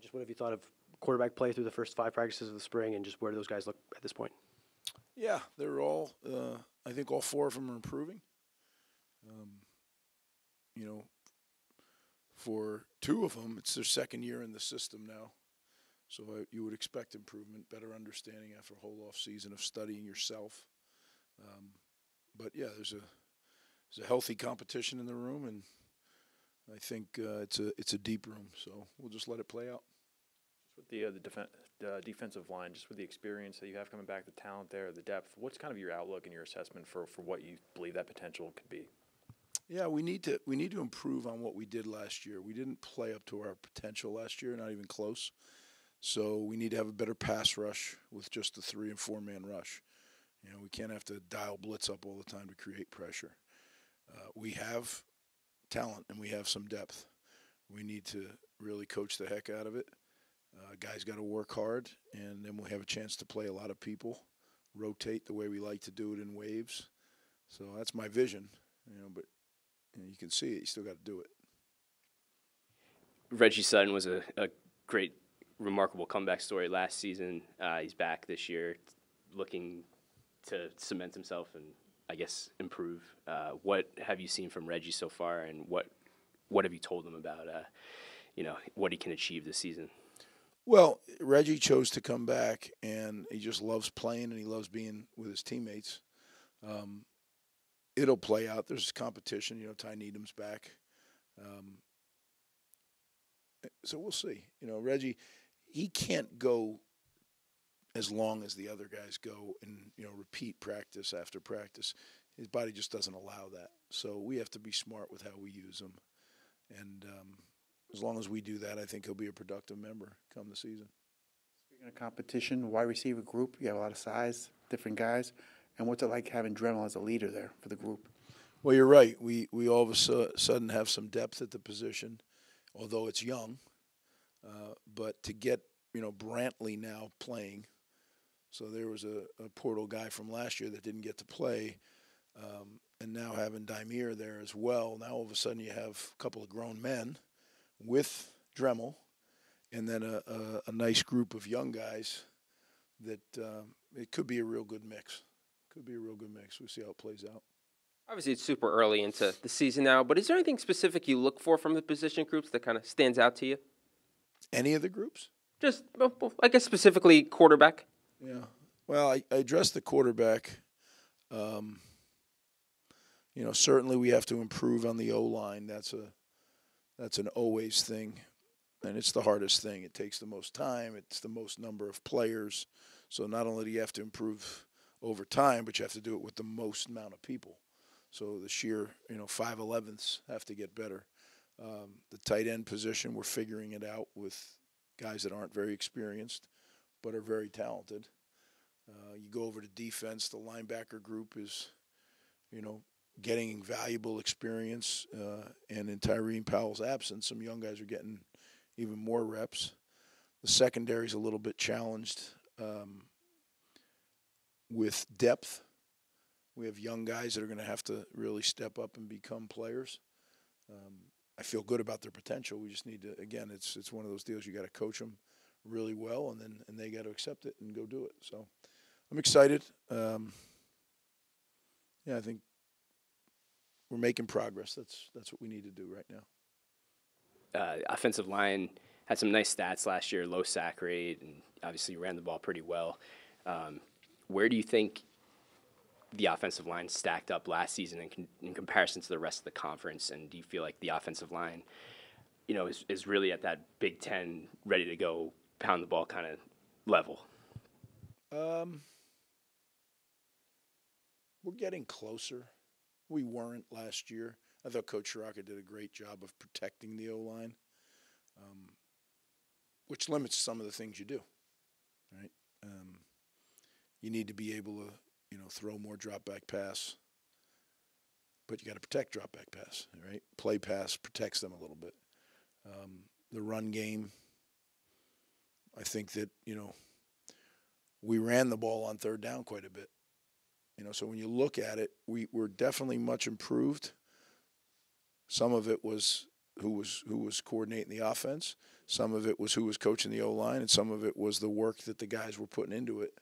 just what have you thought of quarterback play through the first five practices of the spring, and just where do those guys look at this point? Yeah, they're all. Uh, I think all four of them are improving. Um, you know, for two of them, it's their second year in the system now, so I, you would expect improvement, better understanding after a whole off season of studying yourself. Um, but yeah, there's a there's a healthy competition in the room, and I think uh, it's a it's a deep room. So we'll just let it play out. Just With the uh, the defen- uh, defensive line, just with the experience that you have coming back, the talent there, the depth, what's kind of your outlook and your assessment for, for what you believe that potential could be? Yeah, we need to we need to improve on what we did last year. We didn't play up to our potential last year, not even close. So we need to have a better pass rush with just the three and four man rush. You know, we can't have to dial blitz up all the time to create pressure. Uh, we have talent and we have some depth. We need to really coach the heck out of it. Uh, guys got to work hard, and then we'll have a chance to play a lot of people, rotate the way we like to do it in waves. So that's my vision, you know. But you, know, you can see it; you still got to do it. Reggie Sutton was a, a great, remarkable comeback story last season. Uh, he's back this year, looking to cement himself and I guess improve. Uh, what have you seen from Reggie so far, and what what have you told him about uh, you know what he can achieve this season? Well, Reggie chose to come back, and he just loves playing, and he loves being with his teammates. Um, it'll play out. There's competition. You know, Ty Needham's back, um, so we'll see. You know, Reggie, he can't go as long as the other guys go and you know repeat practice after practice. His body just doesn't allow that. So we have to be smart with how we use him, and um, as long as we do that, I think he'll be a productive member come the season. Speaking of competition, wide receiver group, you have a lot of size, different guys, and what's it like having Dremel as a leader there for the group? Well, you're right. We we all of a sudden have some depth at the position, although it's young. Uh, but to get you know Brantley now playing so there was a, a, portal guy from last year that didn't get to play, um, and now having Dymere there as well. Now all of a sudden you have a couple of grown men with Dremel, and then a, a, a nice group of young guys. That um, it could be a real good mix. Could be a real good mix. We'll see how it plays out. Obviously, it's super early into the season now, but is there anything specific you look for from the position groups that kind of stands out to you? Any of the groups? Just, well, I guess specifically quarterback. Yeah. Well, I, I addressed the quarterback. Um, you know, certainly we have to improve on the O line. That's a that's an always thing, and it's the hardest thing. It takes the most time. It's the most number of players. So not only do you have to improve over time, but you have to do it with the most amount of people. So the sheer, you know, five elevenths have to get better. Um, the tight end position, we're figuring it out with guys that aren't very experienced but are very talented. Uh, you go over to defense, the linebacker group is, you know, getting valuable experience. Uh, and in Tyreem Powell's absence, some young guys are getting even more reps. The secondary is a little bit challenged um, with depth. We have young guys that are going to have to really step up and become players. Um, I feel good about their potential. We just need to, again, it's it's one of those deals you got to coach them really well, and then and they got to accept it and go do it. So I'm excited. Um, yeah, I think we're making progress. That's that's what we need to do right now. Uh, offensive line had some nice stats last year, low sack rate, and obviously ran the ball pretty well. Um, where do you think the offensive line stacked up last season in, in comparison to the rest of the conference? And do you feel like the offensive line, you know, is, is really at that Big Ten ready to go pound the ball kind of level? Um, we're getting closer. We weren't last year. I thought Coach Ciarrocca did a great job of protecting the O line, um, which limits some of the things you do. Right? Um, you need to be able to, you know, throw more drop back pass, but you got to protect drop back pass. Right? Play pass protects them a little bit. Um, the run game I think that you know we ran the ball on third down quite a bit. You know, so when you look at it, we were definitely much improved. Some of it was who was who was coordinating the offense. Some of it was who was coaching the O line, and some of it was the work that the guys were putting into it.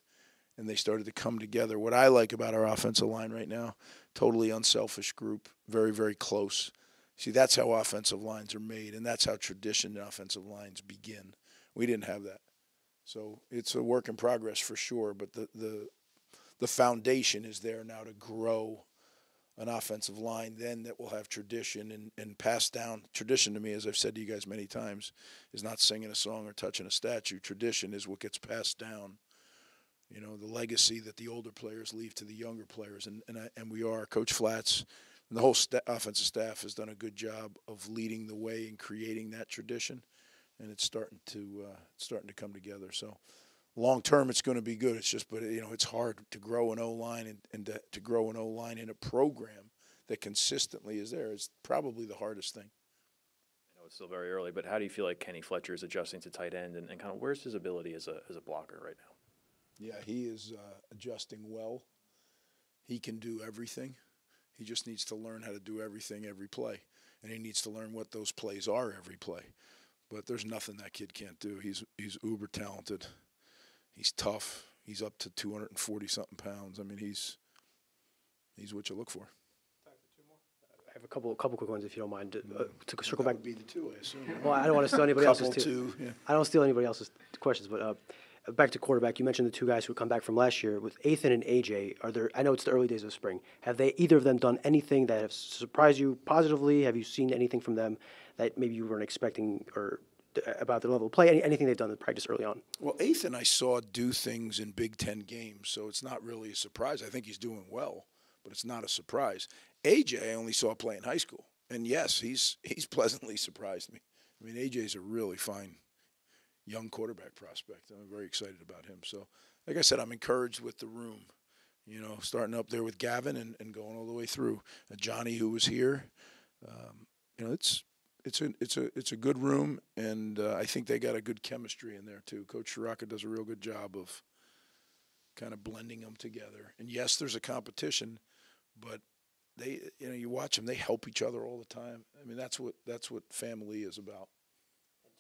And they started to come together. What I like about our offensive line right now, totally unselfish group, very, very close. See, that's how offensive lines are made, and that's how tradition offensive lines begin. We didn't have that. So it's a work in progress for sure, but the, the, the foundation is there now to grow an offensive line then that will have tradition and, and pass down. Tradition to me, as I've said to you guys many times, is not singing a song or touching a statue. Tradition is what gets passed down. You know, the legacy that the older players leave to the younger players. And, and, I, and we are. Coach Flats and the whole sta- offensive staff has done a good job of leading the way and creating that tradition. And it's starting to uh, it's starting to come together. So long term it's going to be good. It's just, but you know, it's hard to grow an O line and, and to, to grow an O line in a program that consistently is there. It's probably the hardest thing. I know it's still very early, but how do you feel like Kenny Fletcher is adjusting to tight end, and, and kind of where's his ability as a as a blocker right now? Yeah, he is uh, adjusting well. He can do everything. He just needs to learn how to do everything every play, and he needs to learn what those plays are every play. But there's nothing that kid can't do. He's he's uber talented. He's tough. He's up to 240 something pounds. I mean, he's he's what you look for. I have a couple, couple quick ones if you don't mind. Uh, to circle back, be the two, I assume. well, I don't want to steal anybody else's too. two, yeah. I don't steal anybody else's questions, but uh, back to quarterback. You mentioned the two guys who come back from last year with Ethan and AJ. Are there? I know it's the early days of spring. Have they either of them done anything that have surprised you positively? Have you seen anything from them that maybe you weren't expecting or about their level of play? Any, anything they've done in practice early on? Well, Ethan, I saw do things in Big Ten games, so it's not really a surprise. I think he's doing well, but it's not a surprise. AJ, I only saw play in high school, and yes, he's he's pleasantly surprised me. I mean, AJ's a really fine young quarterback prospect. I'm very excited about him. So, like I said, I'm encouraged with the room. You know, starting up there with Gavin and, and going all the way through. Uh, Johnny, who was here, um, you know, it's it's a it's a it's a good room, and uh, I think they got a good chemistry in there too. Coach Ciarrocca does a real good job of kind of blending them together. And yes, there's a competition, but they you know you watch them; they help each other all the time. I mean, that's what that's what family is about.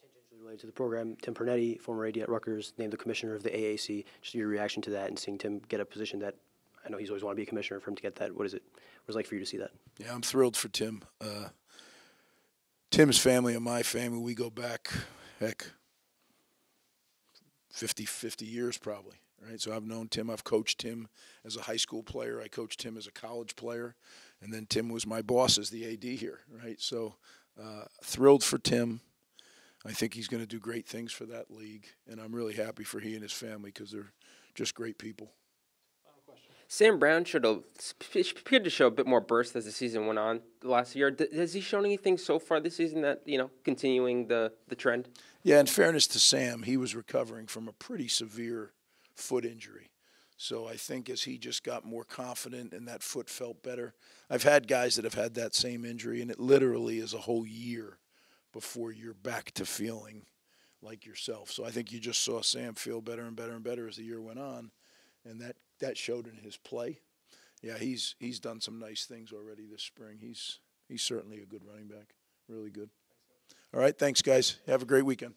Tangentially Related to the program, Tim Pernetti, former AD at Rutgers, named the commissioner of the AAC. Just your reaction to that and seeing Tim get a position that I know he's always wanted to be a commissioner. For him to get that, what is it? What is it like for you to see that? Yeah, I'm thrilled for Tim. Uh, Tim's family and my family, we go back, heck, 50, 50 years probably, right? So I've known Tim. I've coached Tim as a high school player. I coached Tim as a college player. And then Tim was my boss as the AD here, right? So uh, thrilled for Tim. I think he's going to do great things for that league. And I'm really happy for he and his family because they're just great people. Sam Brown should have appeared to show a bit more burst as the season went on last year. D- has he shown anything so far this season that you know continuing the the trend? Yeah, in fairness to Sam, he was recovering from a pretty severe foot injury. So I think as he just got more confident and that foot felt better, I've had guys that have had that same injury, and it literally is a whole year before you're back to feeling like yourself. So I think you just saw Sam feel better and better and better as the year went on, and that that showed in his play. Yeah, he's he's done some nice things already this spring. He's he's certainly a good running back, really good. All right, thanks guys. Have a great weekend.